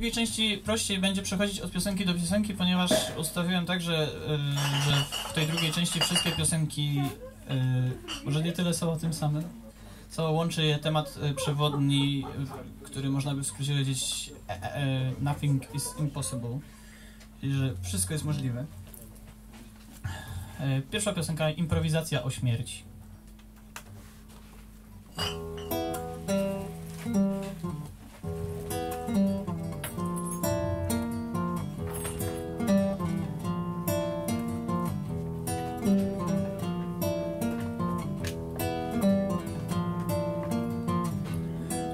drugiej części prościej będzie przechodzić od piosenki do piosenki, ponieważ ustawiłem tak, że, y, że w tej drugiej części wszystkie piosenki, y, może nie tyle są o tym samym, co łączy je temat y, przewodni, który można by w skrócie powiedzieć e, e, e, Nothing is impossible, i że wszystko jest możliwe. Y, Pierwsza piosenka Improwizacja o śmierci.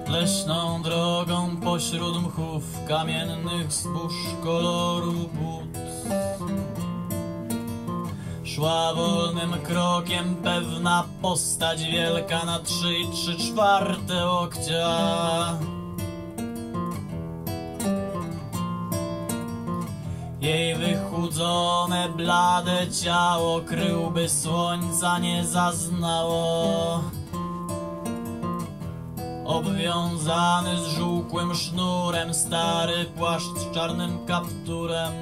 Leśną drogą pośród mchów kamiennych zbóż koloru but. Szła wolnym krokiem pewna postać wielka na trzy i trzy czwarte łokcia Jej wychudzone, blade ciało kryłby słońca nie zaznało Obwiązany z żółkłym sznurem Stary płaszcz z czarnym kapturem.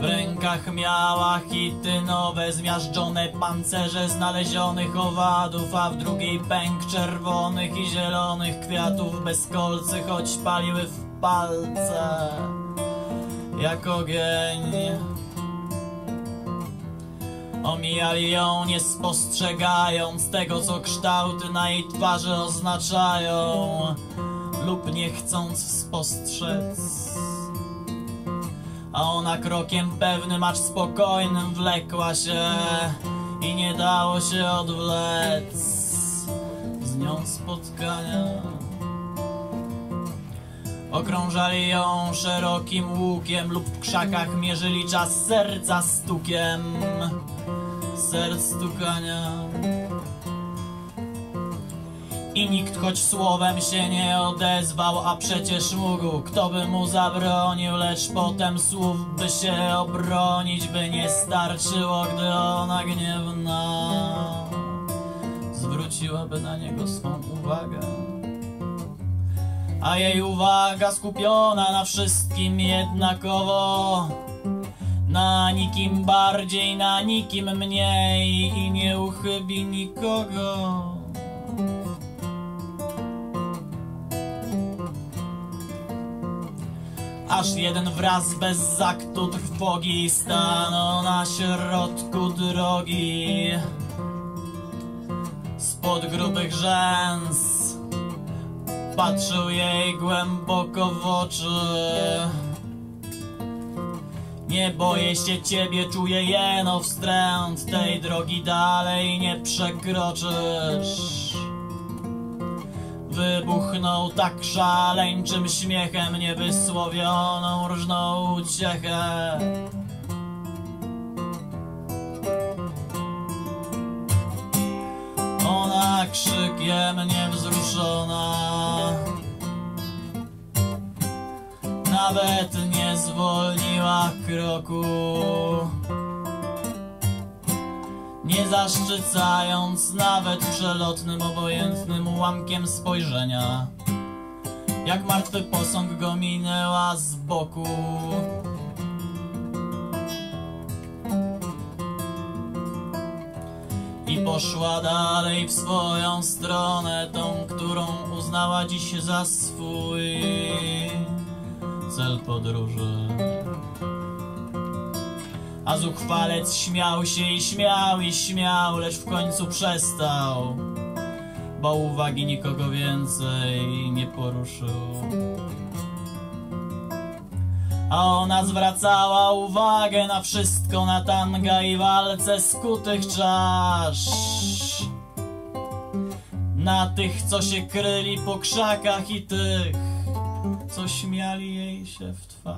W rękach miała hity nowe Zmiażdżone pancerze znalezionych owadów A w drugiej pęk czerwonych i zielonych kwiatów Bez kolcy, choć paliły w palce. Jak ogień Omijali ją nie spostrzegając tego, co kształty na jej twarzy oznaczają, lub nie chcąc spostrzec. A ona krokiem pewnym, acz spokojnym wlekła się i nie dało się odwlec z nią spotkania. Okrążali ją szerokim łukiem lub w krzakach mierzyli czas serca stukiem serc stukania. I nikt choć słowem się nie odezwał, a przecież mógł, kto by mu zabronił, lecz potem słów by się obronić by nie starczyło, gdy ona gniewna zwróciłaby na niego swą uwagę. A jej uwaga skupiona na wszystkim jednakowo na nikim bardziej, na nikim mniej i nie uchybi nikogo. Aż jeden wraz bez zaktu trwogi stanął na środku drogi. Spod grubych rzęs patrzył jej głęboko w oczy. Nie boję się ciebie, czuję jeno wstręt Tej drogi dalej nie przekroczysz Wybuchnął tak szaleńczym śmiechem Niewysłowioną różną uciechę krzykiem niewzruszona. Nawet nie zwolniła kroku. Nie zaszczycając nawet przelotnym, obojętnym ułamkiem spojrzenia. Jak martwy posąg go minęła z boku I poszła dalej w swoją stronę, tą, którą uznała dziś za swój cel podróży. A zuchwalec śmiał się i śmiał i śmiał, lecz w końcu przestał, bo uwagi nikogo więcej nie poruszył. A ona zwracała uwagę na wszystko, na tanga i walce skutych czasz. Na tych, co się kryli po krzakach i tych, co śmiali jej się w twarz.